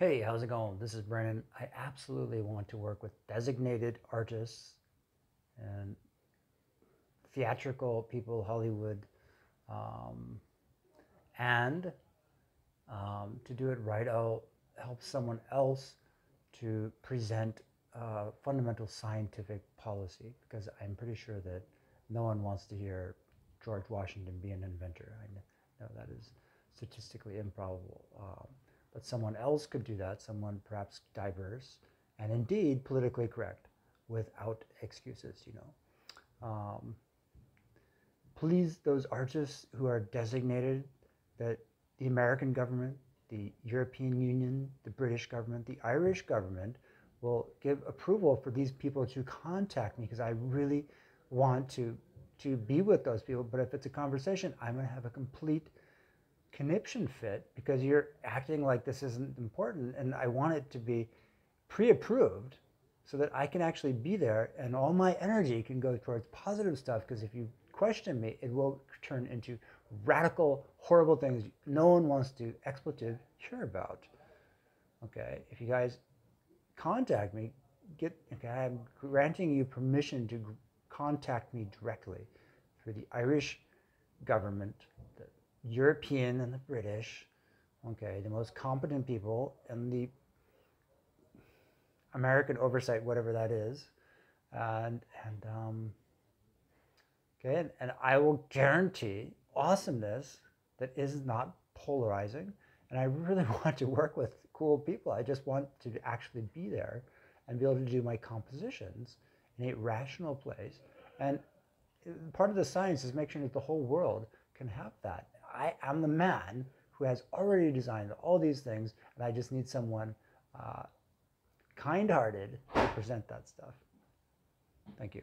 Hey, how's it going? This is Brennan. I absolutely want to work with designated artists and theatrical people, Hollywood, um, and um, to do it right, I'll help someone else to present uh, fundamental scientific policy because I'm pretty sure that no one wants to hear George Washington be an inventor. I know that is statistically improbable. Um, but someone else could do that, someone perhaps diverse and indeed politically correct without excuses, you know. Um, please, those artists who are designated that the American government, the European Union, the British government, the Irish government will give approval for these people to contact me because I really want to to be with those people. But if it's a conversation, I'm going to have a complete conniption fit because you're acting like this isn't important and I want it to be pre-approved so that I can actually be there and all my energy can go towards positive stuff because if you question me it will turn into radical horrible things no one wants to expletive hear about. Okay if you guys contact me get okay I'm granting you permission to contact me directly through the Irish government European and the British, okay, the most competent people, and the American oversight, whatever that is, and and um, okay, and, and I will guarantee awesomeness that is not polarizing, and I really want to work with cool people. I just want to actually be there and be able to do my compositions in a rational place, and uh, part of the science is making sure that the whole world can have that I am the man who has already designed all these things, and I just need someone uh, kind hearted to present that stuff. Thank you.